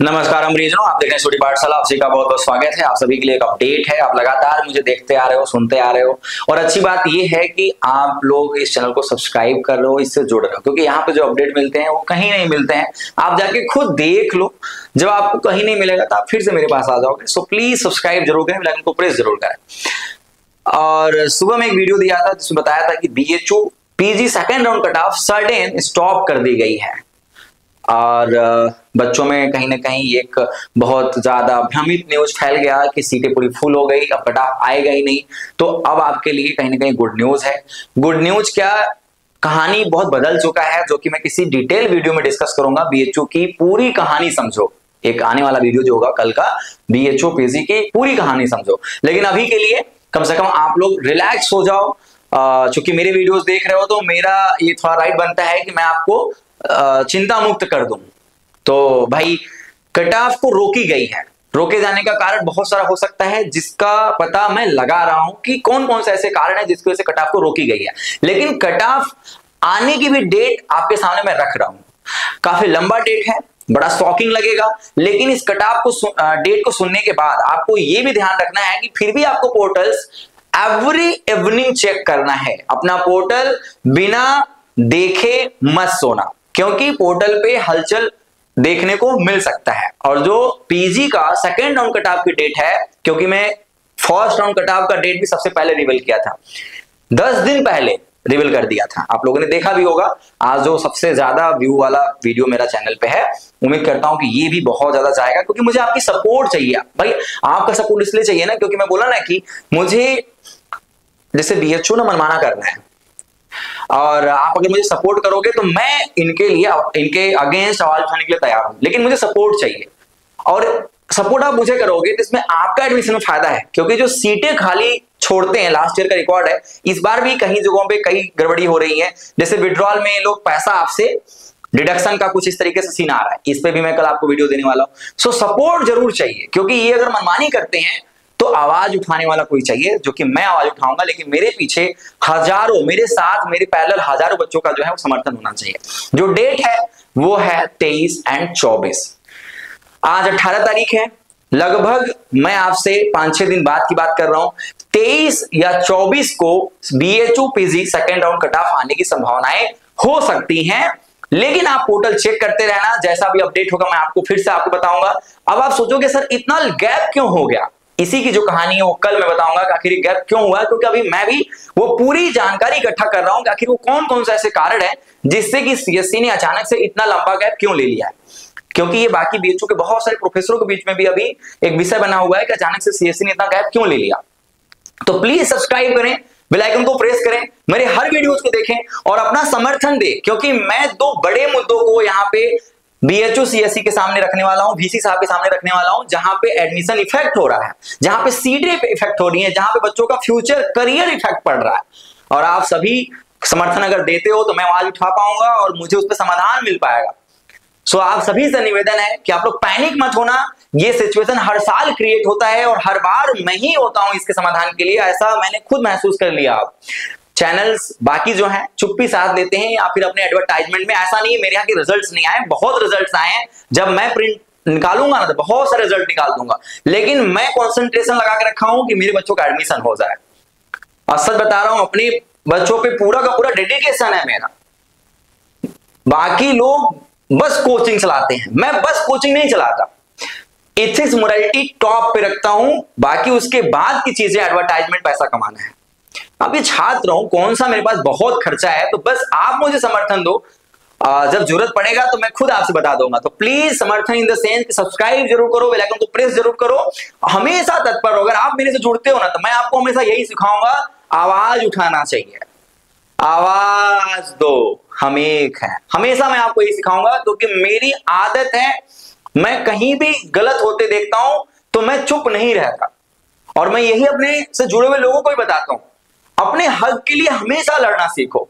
नमस्कार हम आप देख रहे हैं पाठशाला। आप सभी का बहुत बहुत स्वागत है। आप सभी के लिए एक अपडेट है। आप लगातार मुझे देखते आ रहे हो, सुनते आ रहे हो। और अच्छी बात यह है कि आप लोग इस चैनल को सब्सक्राइब कर रहे हो इससे जुड़ रहे हो। क्योंकि यहाँ पे जो अपडेट मिलते हैं, वो कहीं नहीं मिलते हैं। आप जाके खुद देख लो। जब आपको कहीं नहीं मिलेगा तो आप फिर से मेरे पास आ जाओगे। सो प्लीज़ सब्सक्राइब ज़रूर करें लाइक को प्रेस ज़रूर करें। और सुबह में एक वीडियो दिया था, जिसमें बताया था कि B H O PG second round cut off sudden stop कर दी गई है। और बच्चों में कहीं ना कहीं एक बहुत ज़्यादा भ्रमित न्यूज़ फैल गया कि सीटें पूरी फुल हो गई, अब कटा आएगा ही नहीं। तो अब आपके लिए कहीं ना कहीं गुड न्यूज़ है। गुड न्यूज़ क्या? कहानी बहुत बदल चुका है, जो कि मैं किसी डिटेल वीडियो में डिस्कस करूँगा। बीएचओ की पूरी कहानी समझो। एक आने वाला वीडियो जो होगा कल का बीएचओ पीजी की पूरी कहानी समझो। लेकिन अभी के लिए कम से कम आप लोग रिलैक्स हो जाओ। चूँकि मेरे वीडियोस देख रहे हो तो मेरा ये थोड़ा राइट बनता है कि मैं आपको चिंता मुक्त कर दूँ। तो भाई कट ऑफ़ को रोकी गई है। रोके जाने का कारण बहुत सारा हो सकता है, जिसका पता मैं लगा रहा हूँ कि कौन कौन से ऐसे कारण है जिसकी वजह से कट ऑफ़ को रोकी गई है। लेकिन कट ऑफ़ आने की भी डेट आपके सामने मैं रख रहा हूँ। काफ़ी लंबा डेट है, बड़ा शॉकिंग लगेगा, लेकिन इस कटाप को डेट को सुनने के बाद आपको ये भी ध्यान रखना है कि फिर भी आपको पोर्टल्स एवरी इवनिंग चेक करना है। अपना पोर्टल बिना देखे मत सोना, क्योंकि पोर्टल पे हलचल देखने को मिल सकता है। और जो पीजी का सेकेंड राउंड कटाव की डेट है, क्योंकि मैं फ़र्स्ट राउंड कटाव का डेट भी सबसे पहले रिवील किया था। दस दिन पहले रिवील कर दिया था। आप लोगों ने देखा भी होगा, आज जो सबसे ज़्यादा व्यू वाला वीडियो मेरा चैनल पे है, उम्मीद करता हूँ कि ये भी बहुत ज़्यादा जाएगा, क्योंकि मुझे आपकी सपोर्ट चाहिए। भाई, आपका सपोर्ट इसलिए चाहिए ना, क्योंकि मैं बोला ना कि मुझे, जैसे बीएचओ ना मनमाना करना है और आप अगर मुझे सपोर्ट करोगे तो मैं इनके लिए, इनके अगेंस्ट सवाल उठाने के लिए तैयार हूँ। लेकिन मुझे सपोर्ट चाहिए। और सपोर्ट आप मुझे करोगे तो इसमें आपका एडमिशन में फ़ायदा है। क्योंकि जो सीटें खाली छोड़ते हैं लास्ट ईयर का रिकॉर्ड है, इस बार भी कहीं जगहों पे कई गड़बड़ी हो रही है। जैसे विड्रॉल में लोग पैसा आपसे डिडक्शन का कुछ इस तरीके से सीन आ रहा है। इस पे भी मैं कल आपको वीडियो देने वाला हूँ। सो सपोर्ट ज़रूर चाहिए। क्योंकि ये अगर मनमानी करते हैं तो आवाज़ उठाने वाला कोई चाहिए, जो कि मैं आवाज़ उठाऊँगा, लेकिन मेरे पीछे हज़ारों, मेरे साथ, मेरे पैरल हज़ारों बच्चों का जो है वो समर्थन होना चाहिए। जो डेट है, वो है तेईस एंड चौबीस। आज अठारह तारीख है। लगभग मैं आपसे पाँच छह दिन बाद की बात कर रहा हूँ। तेईस या चौबीस को B H O PG second round cut off आने की संभावनाएँ हो सकती हैं, लेकिन आप पोर्टल चेक करते रहना। जैसा भी अपडेट होगा, मैं आपको फिर से आपको बताऊँगा। अब आप सोचोगे, सर, इतना गैप क्यों हो गया? इसी की जो कहानी है वो कल मैं बताऊँगा कि आखिर गैप क्यों हुआ क्योंकि अभी मैं भी वो पूरी जानकारी इकट्ठा कर रहा हूँ कि आखिर वो कौन कौन से ऐसे कारण है जिससे कि सीएससी ने अचानक से इतना लंबा गैप क्यों ले लिया है। क्योंकि ये बाकी बीएचओ के बहुत सारे प्रोफेसरों के बीच में भी अभी एक विषय बना हुआ है कि अचानक से सीएससी ने इतना गैप क्यों ले लिया। तो प्लीज़ सब्सक्राइब करें बेलाइकन को प्रेस करें, मेरे हर वीडियोस को देखें और अपना समर्थन दे, क्योंकि मैं दो बड़े मुद्दों को यहाँ पे बीएचओ सीएससी के सामने रखने वाला हूँ बीसी साहब के सामने रखने वाला हूँ, जहाँ पे एडमिशन इफ़ेक्ट हो रहा है, जहाँ पे सीटें इफ़ेक्ट हो रही है, जहाँ पे बच्चों का फ्यूचर करियर इफ़ेक्ट पड़ रहा है। और आप सभी समर्थन अगर देते हो तो मैं आवाज़ उठा पाऊँगा और मुझे उस पर समाधान मिल पाएगा। सो आप सभी से निवेदन है कि आप लोग पैनिक मत होना, ये सिचुएशन हर साल क्रिएट होता है और हर बार मैं ही होता हूँ इसके समाधान के लिए, ऐसा मैंने खुद महसूस कर लिया। आप चैनल्स बाकी जो है चुप्पी साथ देते हैं या फिर अपने एडवर्टाइजमेंट में। ऐसा नहीं है, मेरे यहाँ के रिजल्ट्स नहीं आए बहुत रिजल्ट्स आए हैं। जब मैं प्रिंट निकालूँगा ना तो बहुत सारे रिज़ल्ट निकाल दूँगा। लेकिन मैं कॉन्सेंट्रेशन लगा के रखा हूँ कि मेरे बच्चों का एडमिशन हो जाए। और सच बता रहा हूँ, अपने बच्चों पे पूरा का पूरा डेडिकेशन है मेरा। बाकी लोग बस कोचिंग चलाते हैं। मैं बस कोचिंग नहीं चलाता। इथिक्स मोरालिटी टॉप पे रखता हूँ। बाकी उसके बाद की चीज़ें एडवर्टाइजमेंट पैसा कमाना है। अब ये छात्र हूँ, कौन सा मेरे पास बहुत खर्चा है तो बस आप मुझे समर्थन दो। जब ज़रूरत पड़ेगा तो मैं खुद आपसे बता दूँगा। तो प्लीज़ समर्थन इन द सेंस सब्सक्राइब ज़रूर करो बेल आइकन को प्रेस ज़रूर करो। हमेशा तत्पर हो अगर आप मेरे से जुड़ते हो ना तो मैं आपको हमेशा यही सिखाऊँगा, आवाज़ उठाना चाहिए। आवाज़ दो। हम एक है। हमेशा मैं आपको यही सिखाऊँगा, क्योंकि मेरी आदत है, मैं कहीं भी गलत होते देखता हूँ तो मैं चुप नहीं रहता। और मैं यही अपने से जुड़े हुए लोगों को भी बताता हूँ। अपने हक के लिए हमेशा लड़ना सीखो।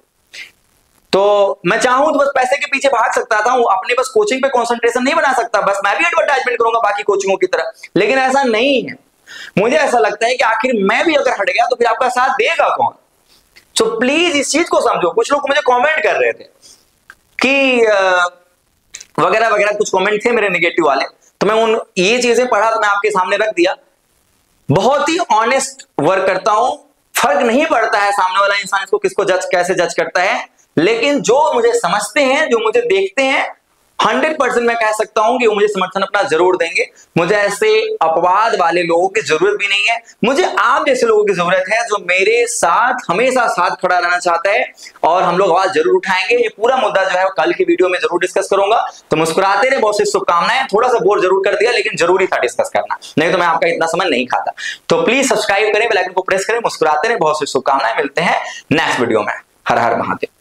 तो मैं चाहूँ तो बस पैसे के पीछे भाग सकता था अपने बस कोचिंग पे कंसंट्रेशन नहीं बना सकता, बस मैं भी एडवर्टाइजमेंट करूँगा बाकी कोचिंगों की तरह। लेकिन ऐसा नहीं है। मुझे ऐसा लगता है कि आखिर मैं भी अगर हट गया तो फिर आपका साथ देगा कौन? सो प्लीज़ इस चीज़ को समझो। कुछ लोग मुझे कमेंट कर रहे थे कि वगैरह वगैरह कुछ कमेंट थे मेरे नेगेटिव वाले। तो मैं उन, ये चीज़ें पढ़ा तो मैं आपके सामने रख दिया। बहुत ही ऑनेस्ट वर्क करता हूँ। फ़र्क नहीं पड़ता है सामने वाला इंसान इसको किसको जज कैसे जज करता है। लेकिन जो मुझे समझते हैं, जो मुझे देखते हैं हंड्रेड परसेंट मैं कह सकता हूँ कि वो मुझे समर्थन अपना ज़रूर देंगे। मुझे ऐसे अपवाद वाले लोगों की ज़रूरत भी नहीं है। मुझे आप जैसे लोगों की ज़रूरत है जो मेरे साथ, हमेशा साथ खड़ा रहना चाहता है और हम लोग आवाज़ ज़रूर उठाएँगे। ये पूरा मुद्दा जो है कल की वीडियो में ज़रूर डिस्कस करूँगा। तो मुस्कुराते रहे, बहुत सी शुभकामनाएँ। थोड़ा सा बोर ज़रूर कर दिया, लेकिन ज़रूरी था डिस्कस करना। नहीं तो मैं आपका इतना समय नहीं खाता। तो प्लीज़ सब्सक्राइब करें बेलाइकन को प्रेस करें, मुस्कुराते रहे, बहुत सी शुभकामनाएँ। मिलते हैं नेक्स्ट वीडियो में। हर हर महादेव।